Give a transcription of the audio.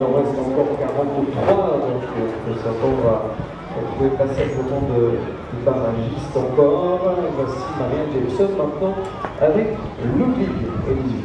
Il en reste encore 43, donc nous savons va trouver passer à moment de, de barragiste encore. Voici Marianne Jameson maintenant avec l'oubli au 18.